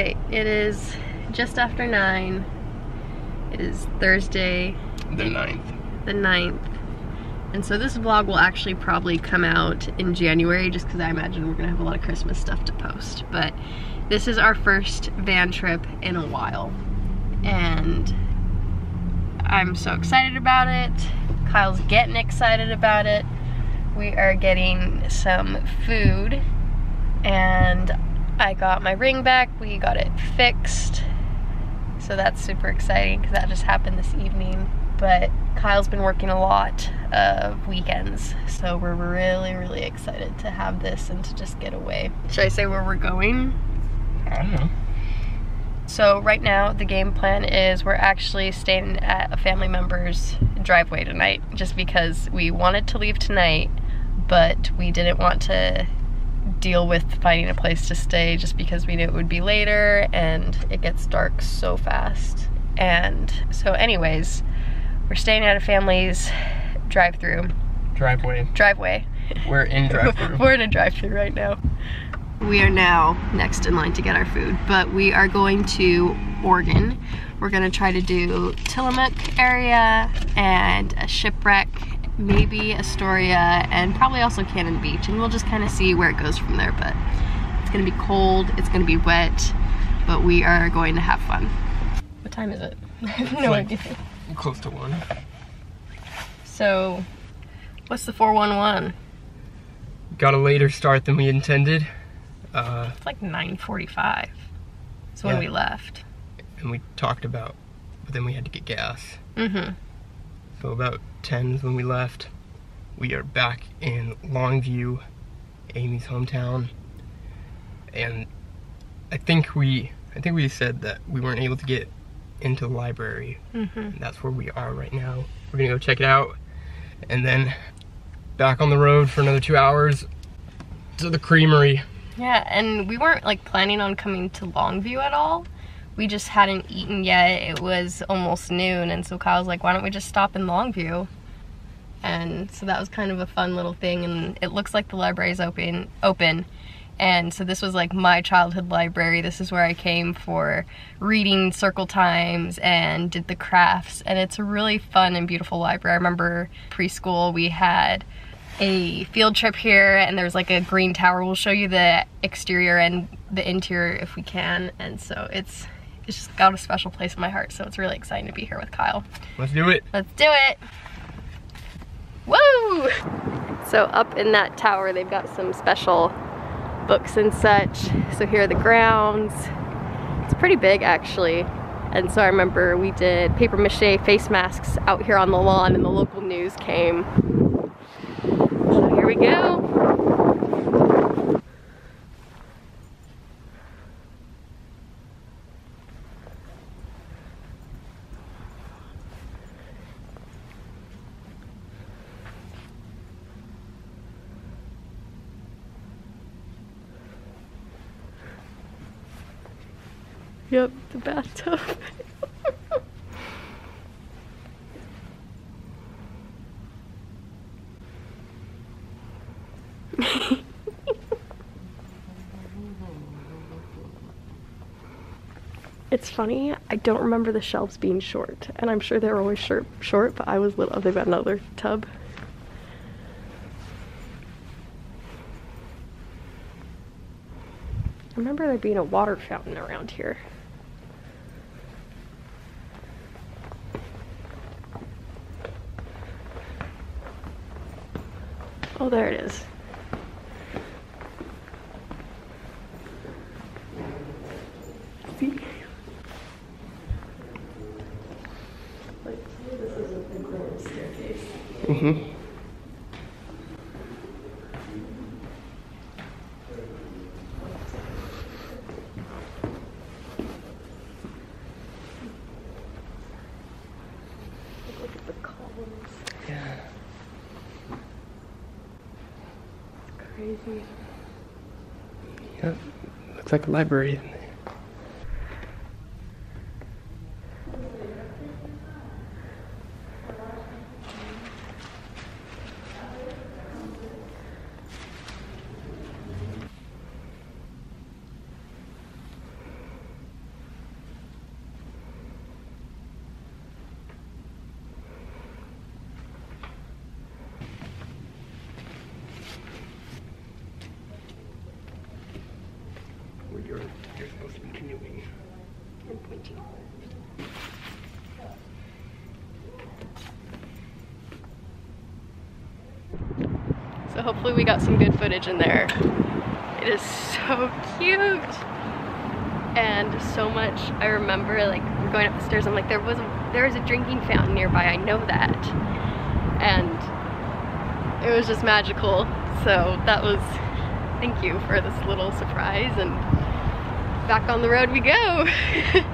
Alright, it is just after 9. It is Thursday, The 9th. the 9th. And so this vlog will actually probably come out in January just because I imagine we're gonna have a lot of Christmas stuff to post. But this is our first van trip in a while. And I'm so excited about it. Kyle's getting excited about it. We are getting some food and I got my ring back. We got it fixed. So that's super exciting because that just happened this evening. But Kyle's been working a lot of weekends. So we're really, really excited to have this and to just get away. Should I say where we're going? I don't know. So right now the game plan is we're actually staying at a family member's driveway tonight just because we wanted to leave tonight but we didn't want to deal with finding a place to stay just because we knew it would be later and it gets dark so fast. And so anyways, we're staying at a family's drive-through, Driveway. driveway. We're in drive-through. We're in a drive-through right now. We are now next in line to get our food, but we are going to Oregon. We're gonna try to do Tillamook area and a shipwreck, maybe Astoria, and probably also Cannon Beach, and we'll just kind of see where it goes from there, but it's gonna be cold, it's gonna be wet, but we are going to have fun. What time is it? I have no like- idea. Close to one. So, what's the 411? Got a later start than we intended. Uh, It's like 9.45. It's when we left. and we talked about, but then we had to get gas. Mm-hmm. So about 10 when we left. We are back in Longview, Amy's hometown. And I think we I think we said that we weren't able to get into the library. Mm-hmm. That's where we are right now. We're gonna go check it out. And then back on the road for another two hours to the creamery. Yeah, and we weren't like planning on coming to Longview at all. We just hadn't eaten yet. It was almost noon, and so Kyle's like, "Why don't we just stop in Longview?" And so that was kind of a fun little thing. And it looks like the library's open. Open. And so this was like my childhood library. This is where I came for reading circle times and did the crafts. And it's a really fun and beautiful library. I remember preschool we had a field trip here and there's like a green tower. We'll show you the exterior and the interior if we can. And so it's it's just got a special place in my heart. So it's really exciting to be here with Kyle. Let's do it. Let's do it. Woo! So up in that tower, they've got some special books and such. So here are the grounds. It's pretty big actually. And so I remember we did paper mache face masks out here on the lawn and the local news came. So here we go. Yep, the bathtub. It's funny, I don't remember the shelves being short, and I'm sure they were always short, short but I was little. They've got another tub. I remember there being a water fountain around here. Oh, there it is. See? Like, this is a big staircase. Mm-hmm. Look at the columns. Yeah. It's crazy. Looks like a library. You're, you're supposed to be canoeing. And pointing. So hopefully we got some good footage in there. It is so cute. And so much, I remember like we're going up the stairs, I'm like, there was a, there was a drinking fountain nearby, I know that. And it was just magical. So that was, thank you for this little surprise and back on the road we go.